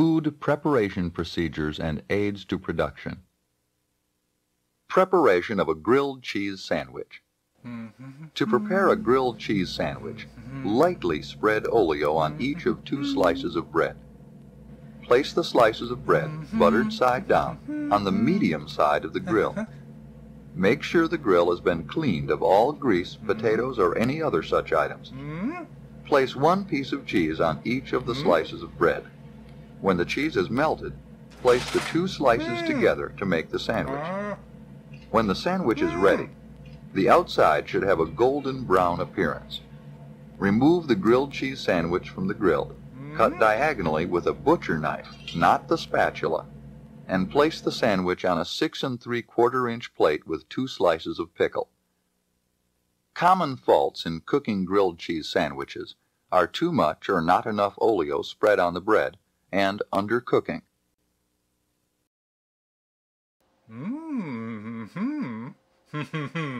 Food preparation procedures and aids to production. Preparation of a grilled cheese sandwich. To prepare a grilled cheese sandwich, lightly spread oleo on each of two slices of bread. Place the slices of bread, buttered side down, on the medium side of the grill. Make sure the grill has been cleaned of all grease, potatoes, or any other such items. Place one piece of cheese on each of the slices of bread. When the cheese is melted, place the two slices mm. together to make the sandwich. Mm. When the sandwich is ready, mm. the outside should have a golden brown appearance. Remove the grilled cheese sandwich from the grill. Cut diagonally with a butcher knife, not the spatula, and place the sandwich on a six and three quarter inch plate with two slices of pickle. Common faults in cooking grilled cheese sandwiches are too much or not enough oleo spread on the bread and undercooking. Mmm. Hmm, hmm.